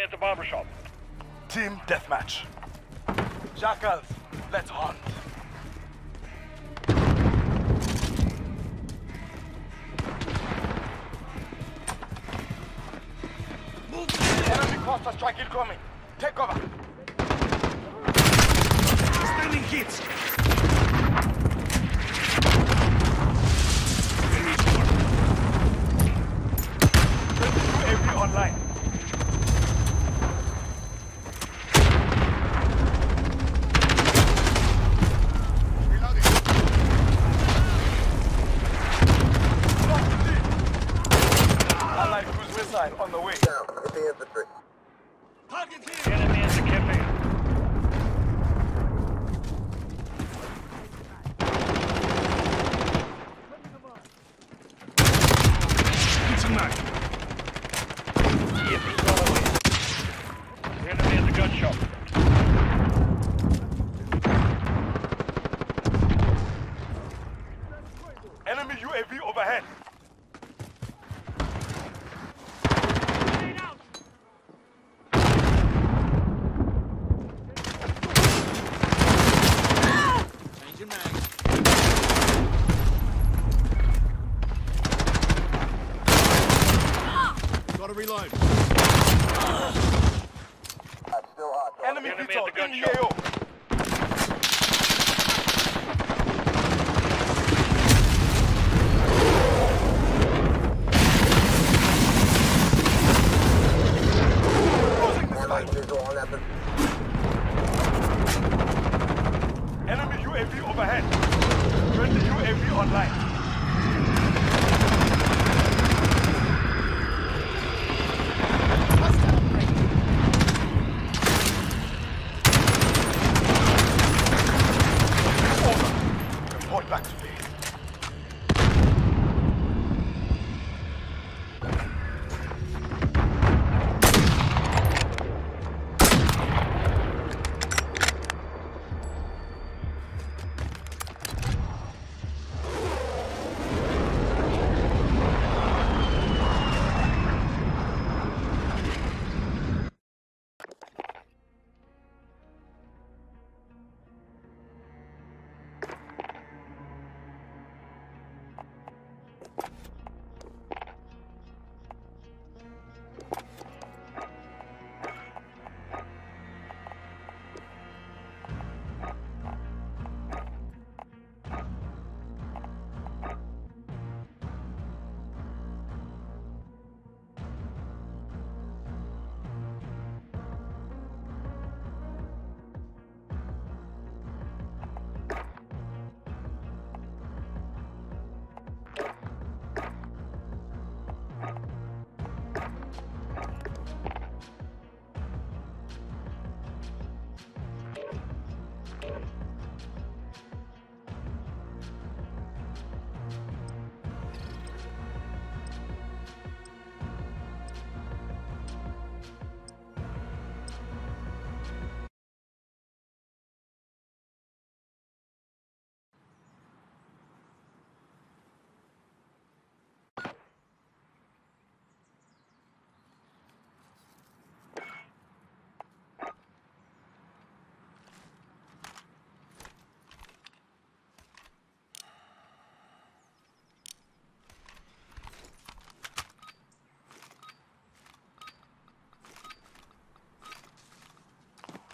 me at the barbershop. Team deathmatch. Jackals, let's hunt. Move! Enemy cluster strike incoming. Take cover.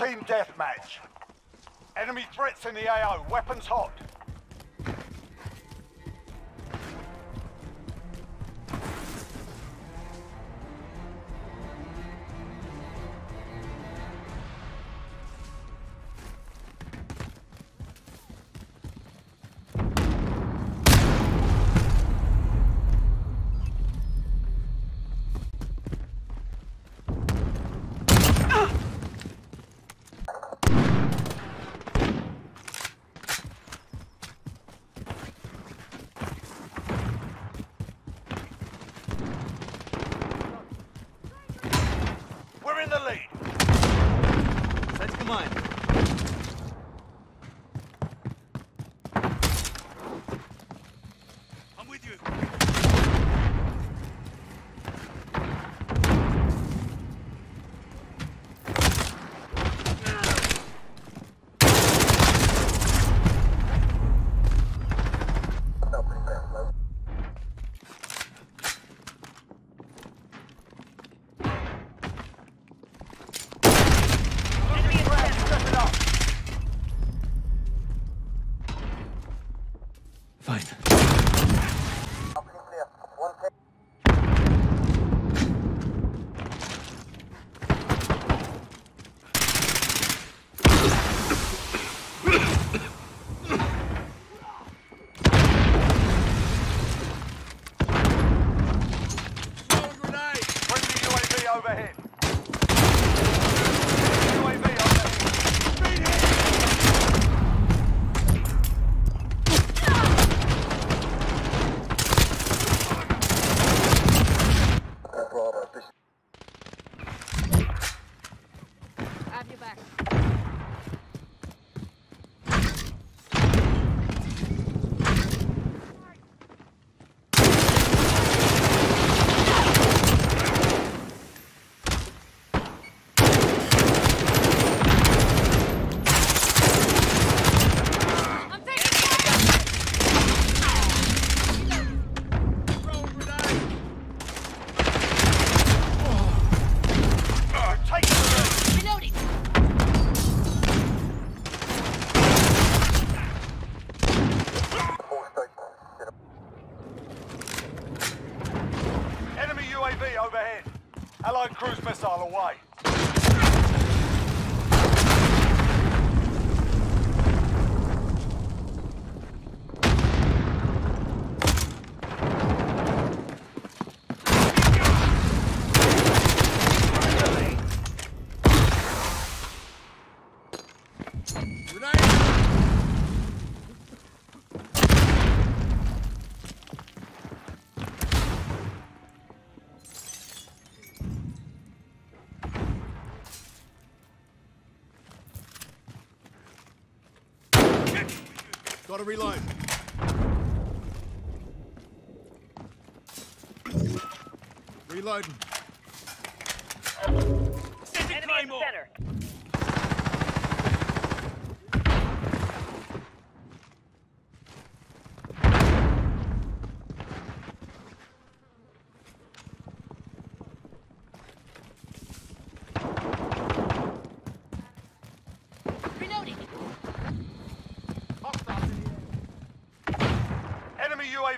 Team deathmatch. Enemy threats in the AO, weapons hot. UAV overhead. Allied cruise missile away. Gotta reload. Reloading.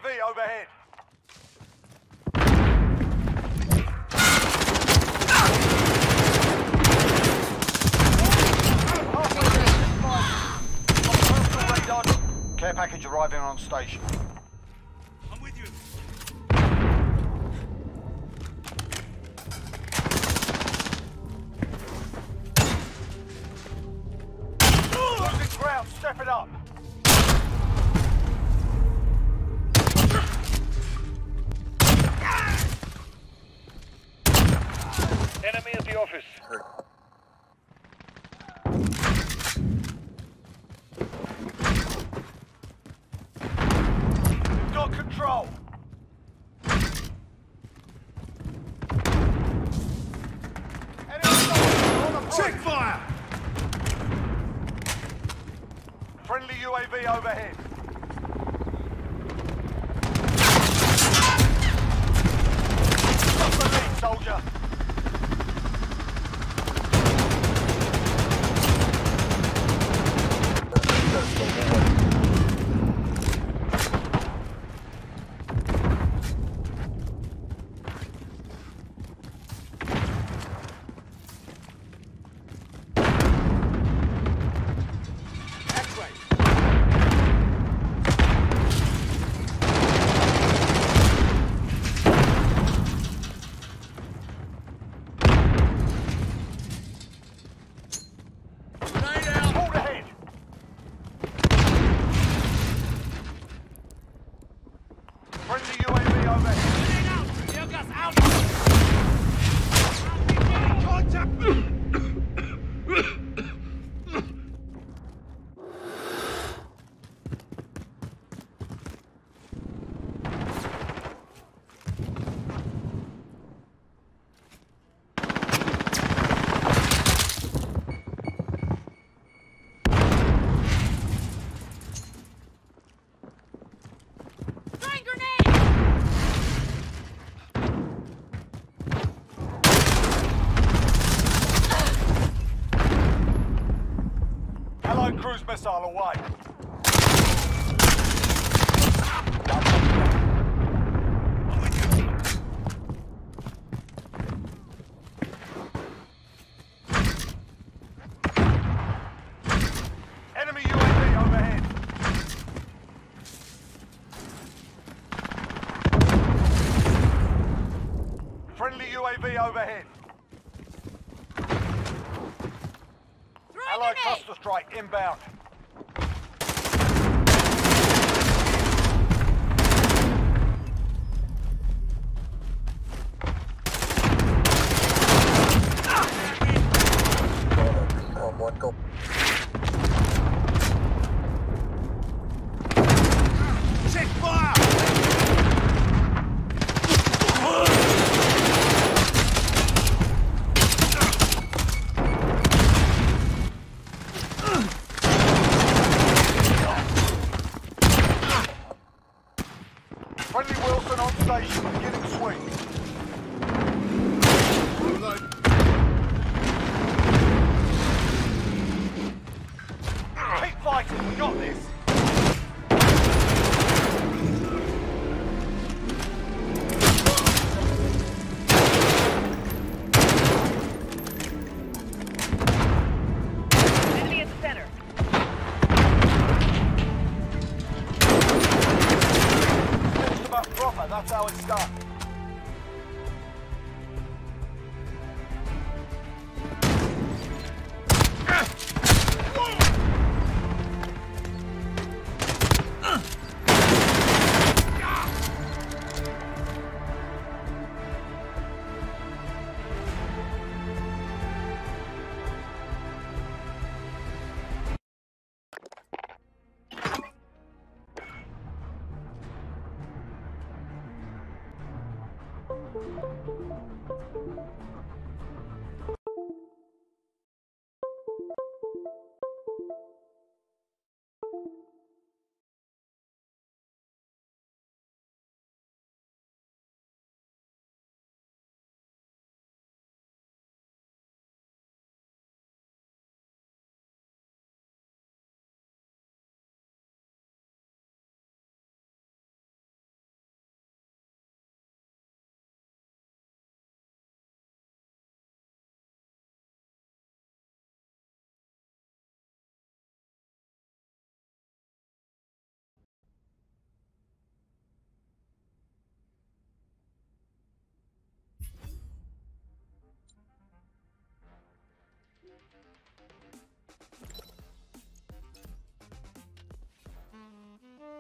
UAV overhead. Enemy at the office. We've got control. Check fire! Friendly UAV overhead. Allied cruise missile away.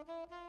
Thank you.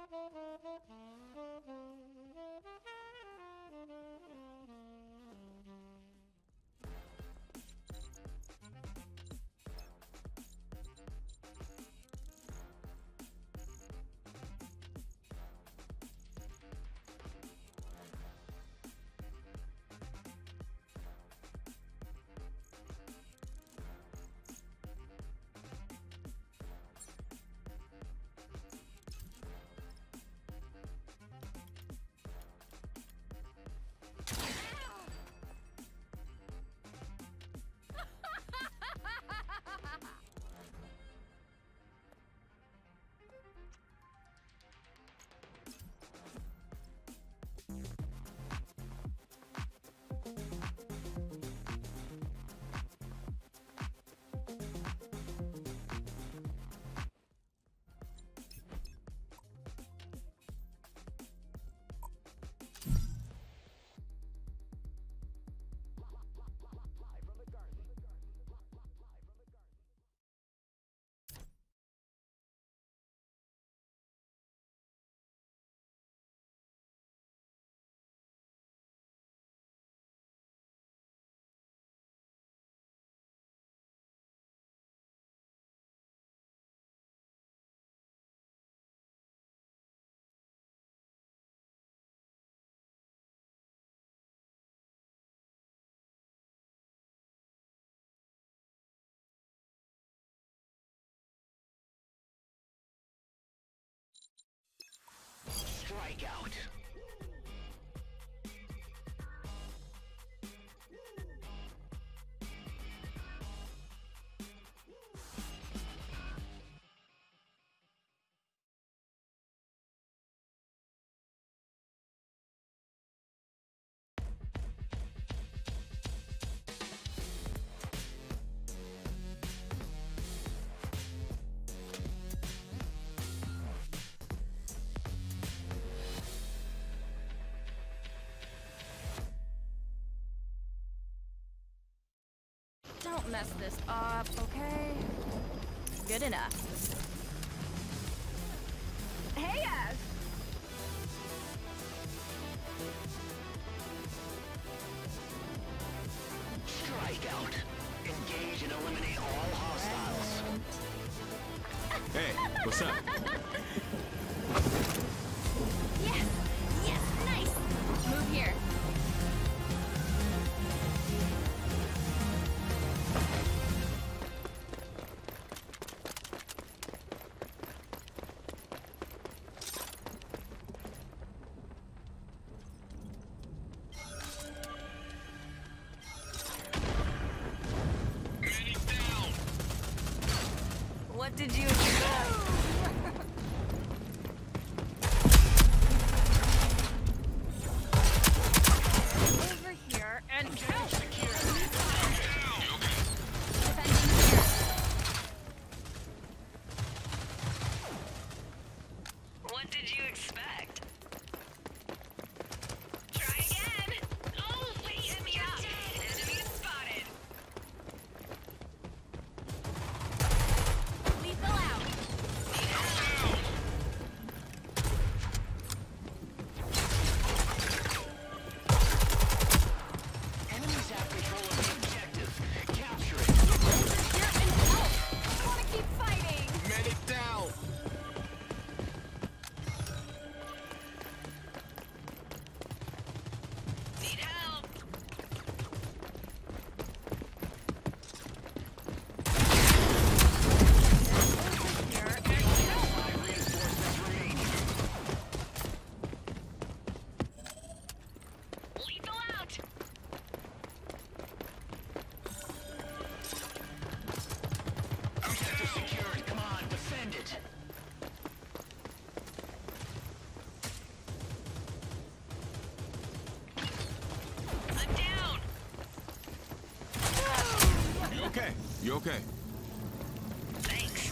Strikeout. won't mess this up, okay? Good enough. Hey, Ash! Strike out. Engage and eliminate all hostiles. Hey, what's up? Okay. Thanks.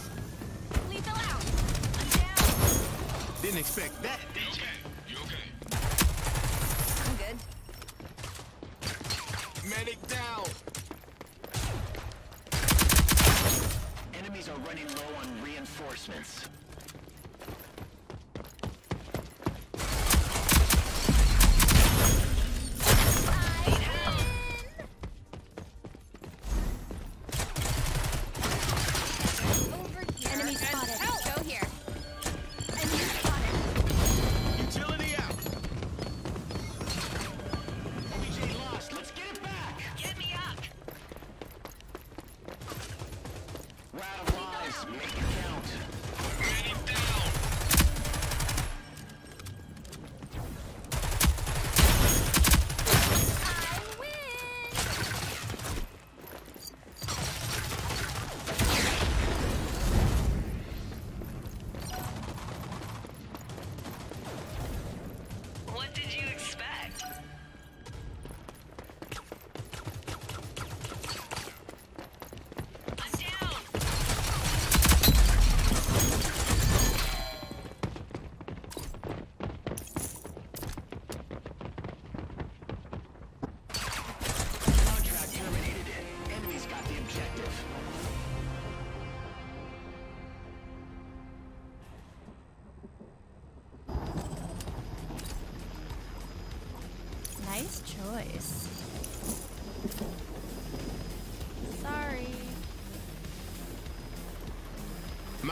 Lethal out. I'm down. Didn't expect that.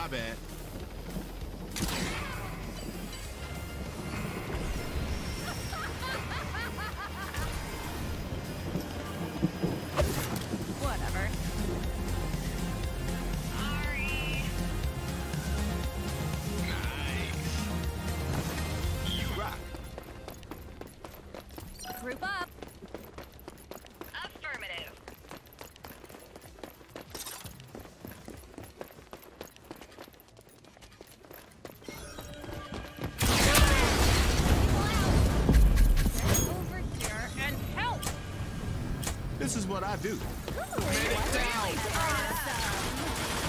My bad. This is what I do. Down! Awesome.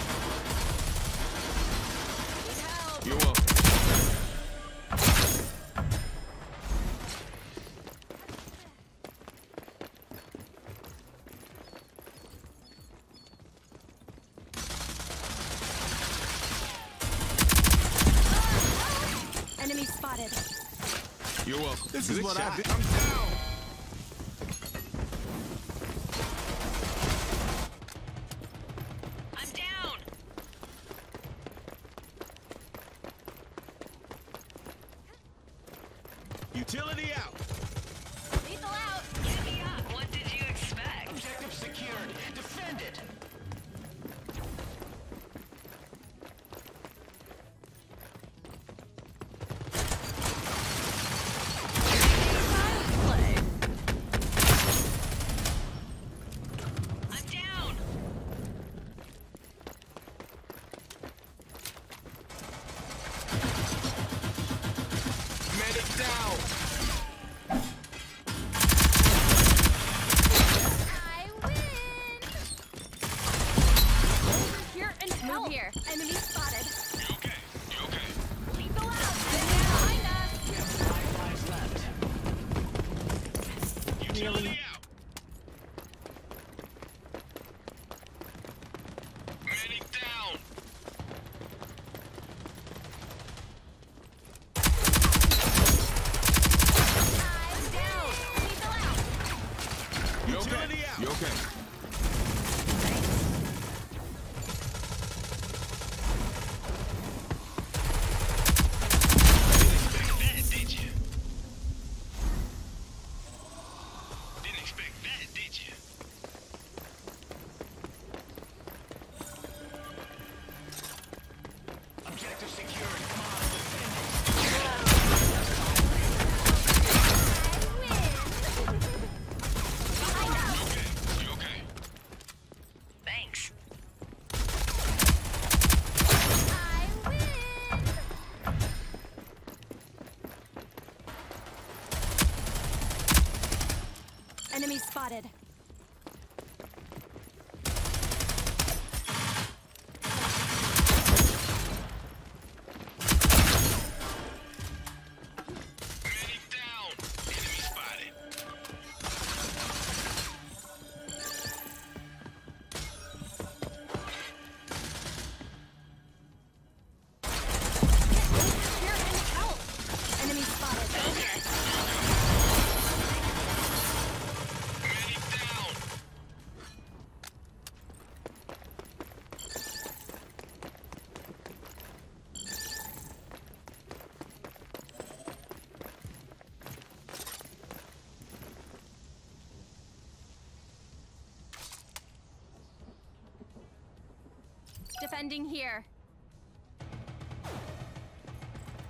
Defending here.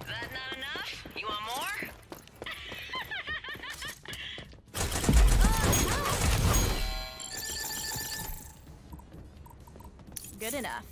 That not enough? You want more? Good enough.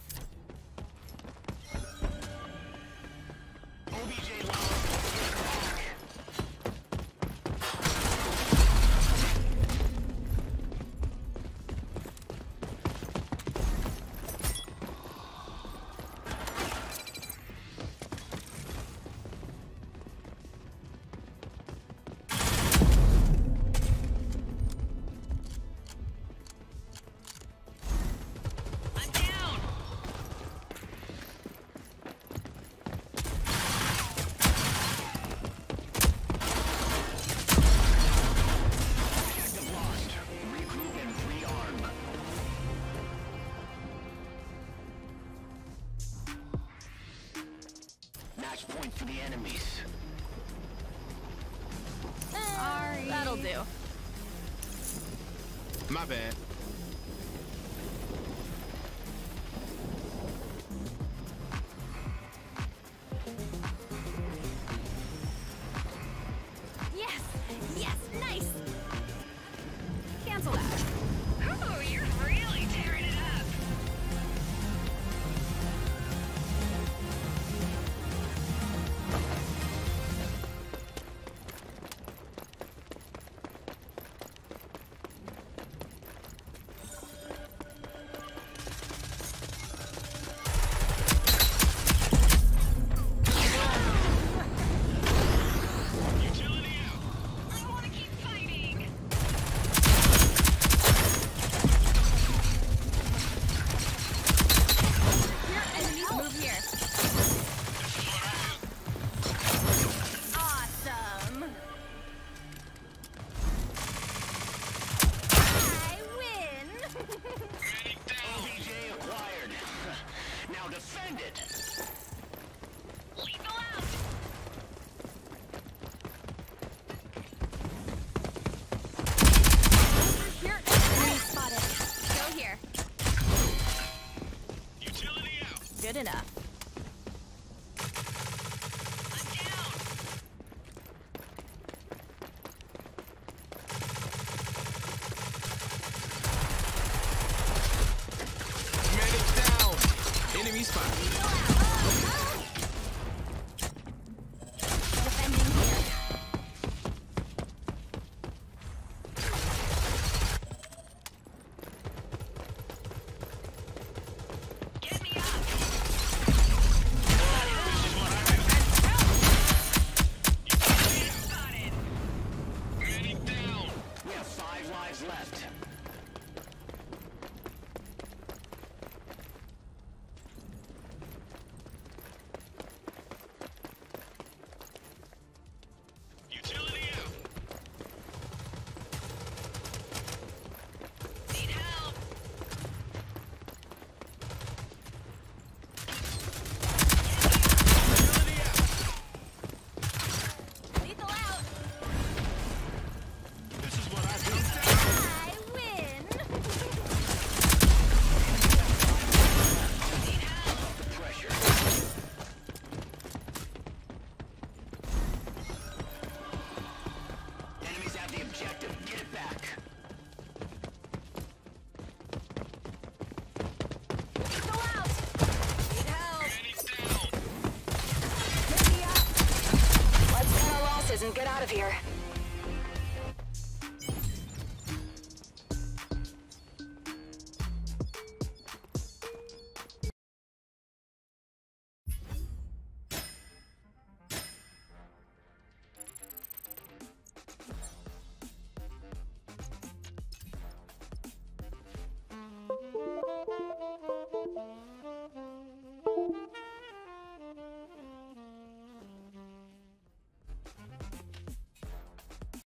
for the enemies. Sorry. That'll do. My bad.